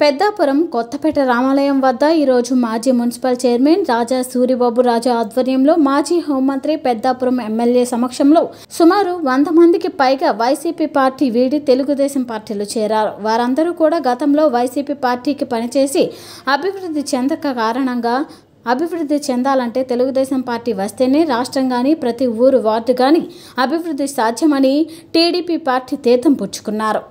పెద్దాపురం కొత్తపేట రామాలయం వద్ద ఈరోజు మాజీ మున్సిపల్ చైర్మన్ రాజా సూరిబాబు రాజా ఆధ్వర్యంలో మాజీ హోంమంత్రి పెద్దాపురం ఎమ్మెల్యే సమక్షంలో సుమారు వంద మందికి పైగా వైసీపీ పార్టీ వీడి తెలుగుదేశం పార్టీలో చేరారు. వారందరూ కూడా గతంలో వైసీపీ పార్టీకి పనిచేసి అభివృద్ధి చెందక కారణంగా అభివృద్ధి చెందాలంటే తెలుగుదేశం పార్టీ వస్తేనే రాష్ట్రం కానీ ప్రతి ఊరు వార్డు కానీ అభివృద్ధి సాధ్యమని టీడీపీ పార్టీ తీర్థం పుచ్చుకున్నారు.